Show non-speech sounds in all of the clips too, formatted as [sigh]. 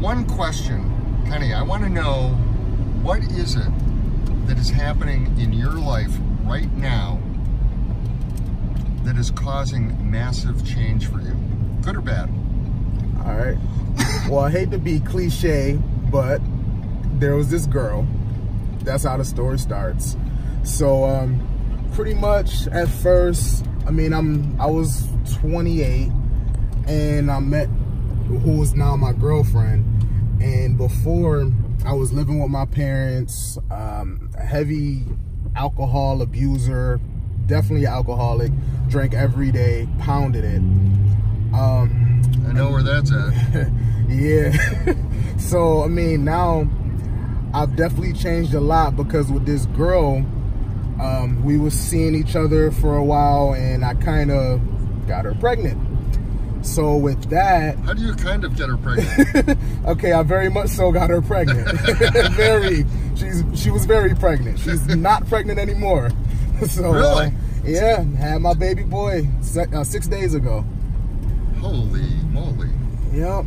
one question, Kenny. I want to know what is it that is happening in your life right now that is causing massive change for you, good or bad? All right. well, I hate to be cliche, but there was this girl. That's how the story starts. So, um, pretty much at first, I mean, I'm I was 28, and I met who is now my girlfriend. And before, I was living with my parents, um, heavy alcohol abuser, definitely alcoholic, drank every day, pounded it. Um, I know where that's at. [laughs] yeah. [laughs] so, I mean, now I've definitely changed a lot because with this girl, um, we were seeing each other for a while and I kind of got her pregnant. So with that, how do you kind of get her pregnant? [laughs] okay, I very much so got her pregnant. [laughs] very, she's she was very pregnant. She's not pregnant anymore. [laughs] So really, uh, yeah, had my baby boy uh, six days ago. Holy moly! Yep.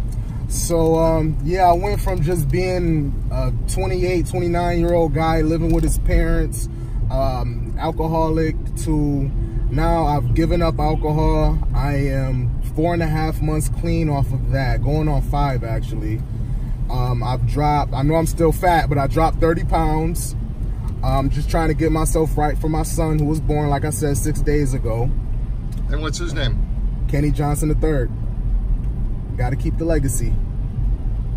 So um, yeah, I went from just being a 28, 29 year old guy living with his parents, um, alcoholic, to now I've given up alcohol. I am four and a half months clean off of that, going on five actually. Um, I've dropped, I know I'm still fat, but I dropped 30 pounds. I'm just trying to get myself right for my son who was born, like I said, six days ago. And what's his name? Kenny Johnson III. Got to keep the legacy.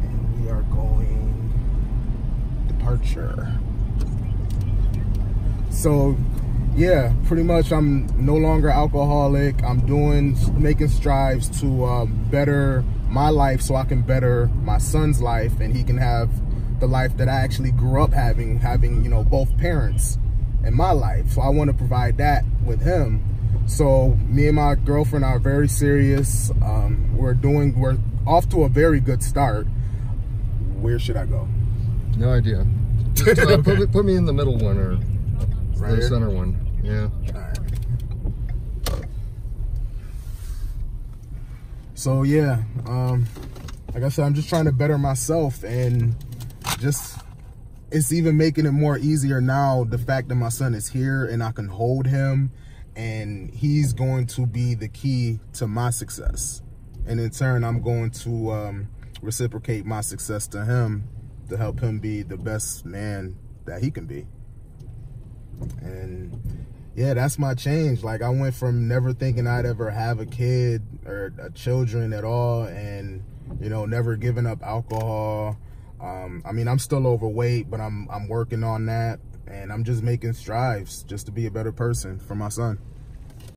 And we are going departure. So yeah, pretty much I'm no longer alcoholic. I'm doing, making strives to uh, better my life so I can better my son's life and he can have the life that I actually grew up having, having, you know, both parents in my life. So I want to provide that with him. So me and my girlfriend are very serious. Um, we're doing, we're off to a very good start. Where should I go? No idea. [laughs] Just, uh, okay. put, put, me in the middle one or right the here? center one. Yeah. So yeah, um, like I said, I'm just trying to better myself and just it's even making it more easier now the fact that my son is here and I can hold him and he's going to be the key to my success. And in turn, I'm going to um, reciprocate my success to him to help him be the best man that he can be. And yeah, that's my change. Like I went from never thinking I'd ever have a kid or a children at all and, you know, never giving up alcohol. Um, I mean, I'm still overweight, but I'm, I'm working on that and I'm just making strides just to be a better person for my son.